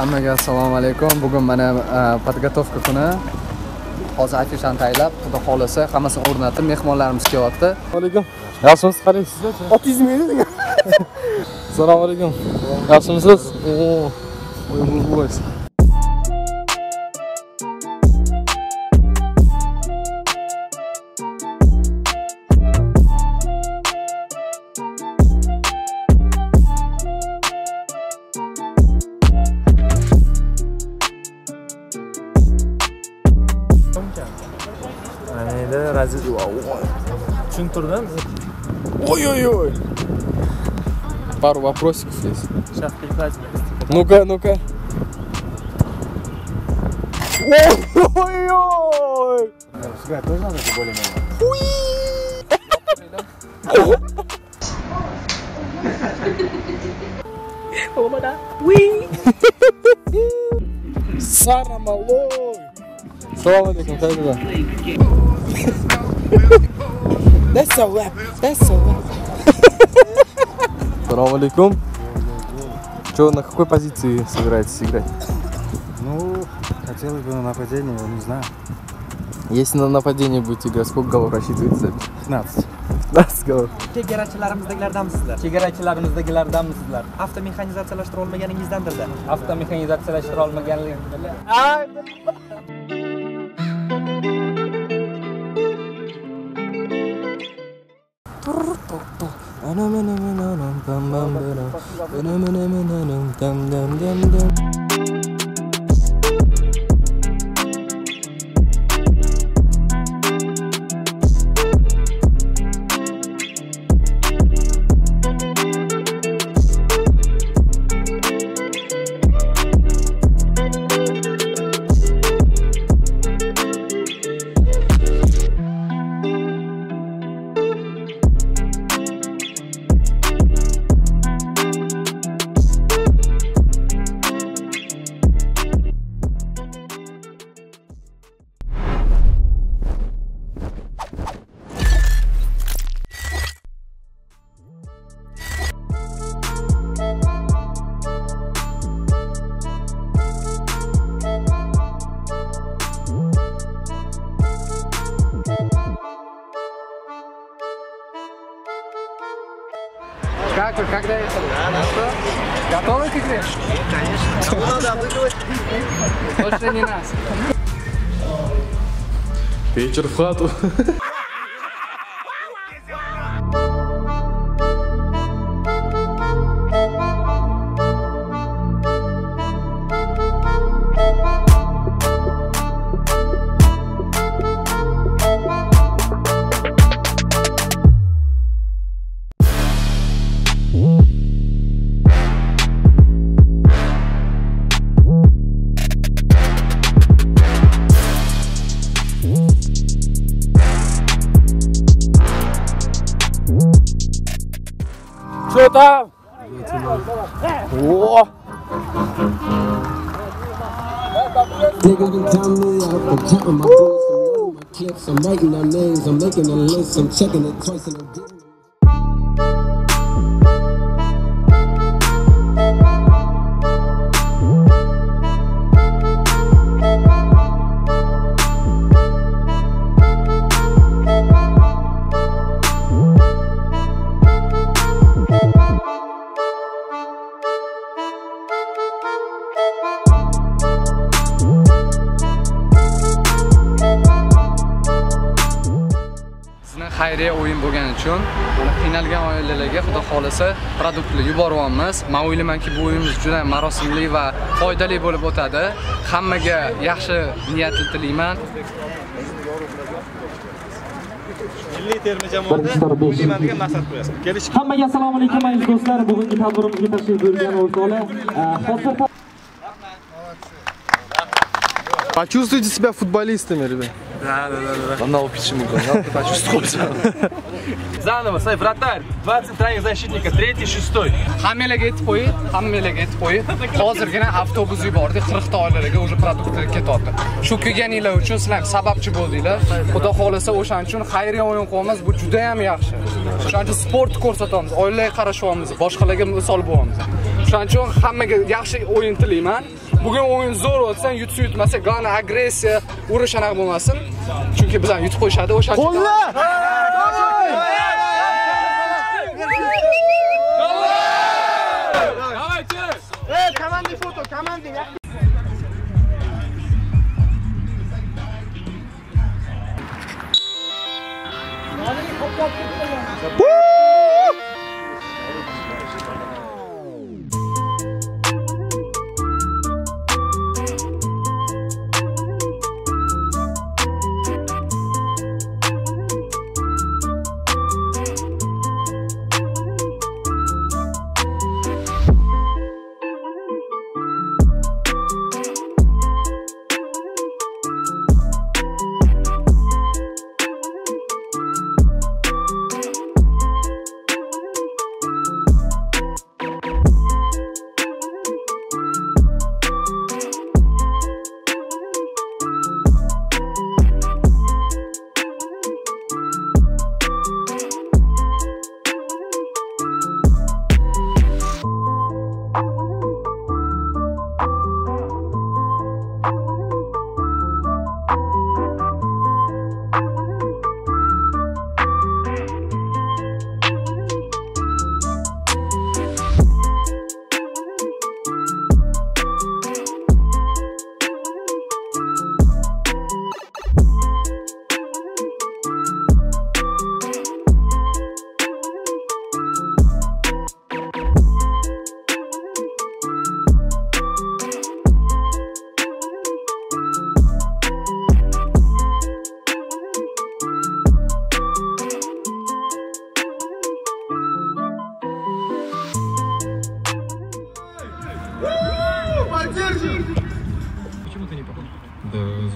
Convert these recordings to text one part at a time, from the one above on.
hammaga assalomu alaykum. Bugun mana e, подготовка kuni. Hozir afishani tayyorlab xudo xohlasa hammasini o'rnatib mehmonlarimiz kelyapti alaykum. Yaxshimisiz qaraysiz otingiz nima edi assalomu alaykum. Yaxshimisiz Razid tushuntirdim ой ой ой пару вопросиков есть. Shaxsiy tajriba ну-ка ну-ка. Ой-ой-ой! Сюда тоже надо более-менее? Сара малой! Салам алейкум, как дела? That's so rap. That's so rap. Салам алейкум. Че, на какой позиции собираетесь играть? Ну, хотелось бы на нападение, но не знаю. Если на нападение будете играть, сколько голов рассчитываете забить? 15. 15 голов. chegarachilarimizdagilardanmisizlar chegarachilarimizdagilaridanmisizlar avtomexanizatsiyalashtirib olmaganingizdandirda Na na na na na na, dum dum dum dum. Вы, когда это? Что? Готовы к игре? Конечно. Больше не нас. Вечер в хату. 됐다. 우와. Nigga, tell me I'm counting my boots, I'm writing my names, I'm making a list, I'm checking it twice and I'm getting xayriya o'yin bo'lgani uchun mana qiynalgan oilalarga xudo xolisa produktlar yuboryapmiz. Men o'ylaymanki, bu o'yinimiz juda marosimli va foydali bo'lib o'tadi. Hammaga yaxshi niyatli tilayman. milliy terma jamoada o'ynayman degan maqsad qo'yasiz kelish Hammaga assalomu alaykum aziz do'stlar. Bugungi tadbirimizga tashrif buyurgan o'rtoqlar. Hozir Почувствуйте себя футболистами, ребят. Да, да, да. да. Она почему Надо почувствовать. Заново, сай, вратарь, 23 защитника, третий, шестой. Hammalarga aytib qo'ying, hammalarga aytib qo'ying. Hozirgina avtobus yubordik 40 ta oilalarga o'sha produktlar ketyapti. Shu kelganinglar uchun sizlar sababchi bo'ldinglar. Xudo xolasa o'shaning uchun xayriya o'yin qo'yamiz. Bu juda ham yaxshi. O'shaning uchun sport ko'rsatamiz, oilaga qarashyapmiz, boshqalarga misol bo'lyapmiz. O'shaning uchun hammaga yaxshi o'yin tilayman. Bugun o'yin zo'r o'tsin yutsa yutmasa glавное agressiya urush anaqa bo'lmasin. Chunki bizani yutib qo'yishadi o'sha Да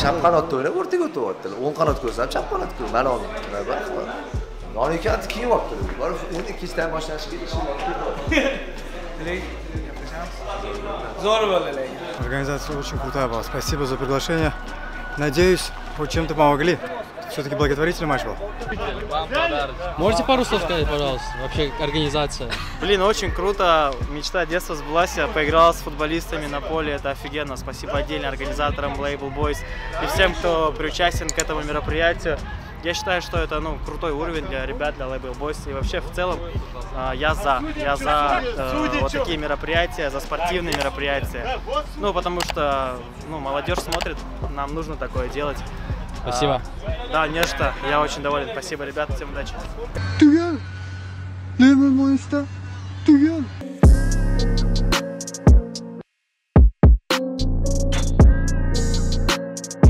chap qanotda o'ynab o'rtaga o'tyaptilar o'ng qanot ko'rsam chap qanotga mana uni yonikan kiyinyaptilar borib o'n ikkitadan boshlanishi zo'r bo'ldi lekin Организация очень крутая была. Спасибо за приглашение. Надеюсь, хоть чем-то помогли. Все-таки благотворительный матч был. Можете пару слов сказать, пожалуйста? Вообще организация. Блин, очень круто. Мечта детства сбылась. Я поиграл с футболистами на поле. Это офигенно. Спасибо отдельно организаторам Label Boys и всем, кто причастен к этому мероприятию. Я считаю, что это ну, крутой уровень для ребят, для Label Boys. И вообще, в целом, э, я за. Я за э, вот такие мероприятия, за спортивные мероприятия. Ну, потому что ну, молодежь смотрит, нам нужно такое делать. Спасибо. А, да, не что. Я очень доволен. Спасибо, ребята. Всем удачи.